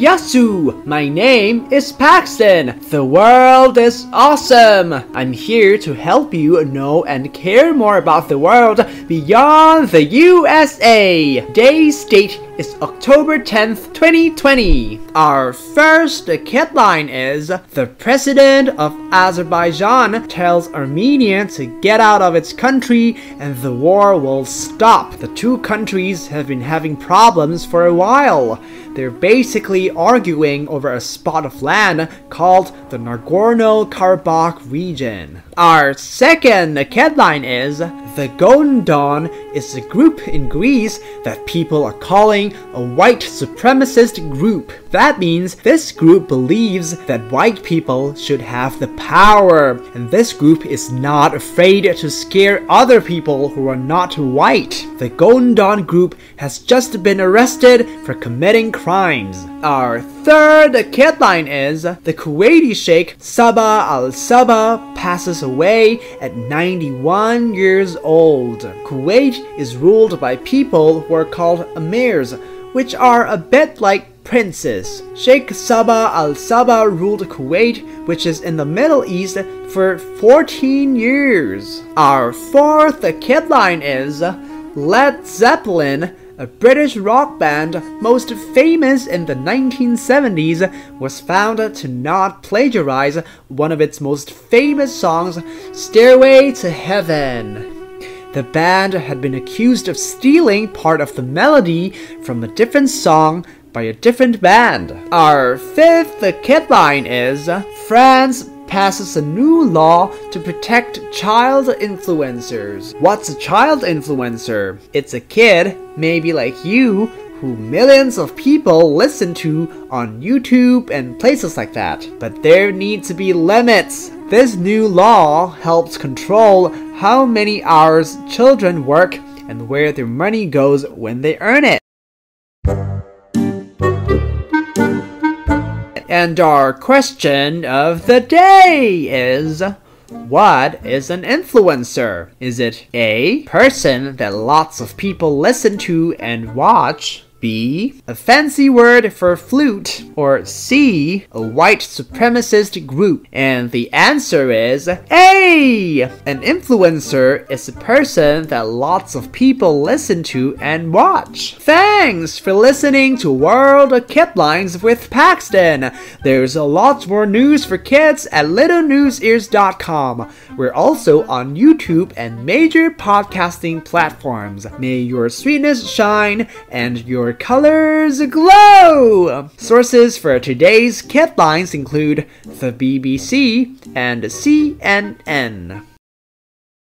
Yasu! My name is Paxton. The world is awesome. I'm here to help you know and care more about the world beyond the USA. Today's date is October 10th, 2020. Our first headline is The President of Azerbaijan tells Armenia to get out of its country and the war will stop. The two countries have been having problems for a while. They're basically arguing over a spot of land called the Nagorno Karabakh region. Our second headline is The Golden Dawn is a group in Greece that people are calling a white supremacist group. That means this group believes that white people should have the power, and this group is not afraid to scare other people who are not white. The Golden Dawn group has just been arrested for committing crimes. Our third headline is The Kuwaiti Sheikh Sabah al Sabah passes away at 91 years old. Kuwait is ruled by people who are called emirs, which are a bit like princes. Sheikh Sabah al Sabah ruled Kuwait, which is in the Middle East, for 14 years. Our fourth headline is Led Zeppelin a British rock band most famous in the 1970s, was found to not plagiarize one of its most famous songs, Stairway to Heaven. The band had been accused of stealing part of the melody from a different song by a different band. Our fifth headline is France passes a new law to protect child influencers. What's a child influencer? It's a kid, maybe like you, who millions of people listen to on YouTube and places like that. But there need to be limits. This new law helps control how many hours children work and where their money goes when they earn it. And our question of the day is What is an influencer? Is it A. Person that lots of people listen to and watch? B. A fancy word for flute. Or C. A white supremacist group. And the answer is A. An influencer is a person that lots of people listen to and watch. Thanks for listening to World of Kidlines with Paxton. There's a lot more news for kids at littlenewsears.com. We're also on YouTube and major podcasting platforms. May your sweetness shine and your colors glow! Sources for today's headlines include the BBC and CNN.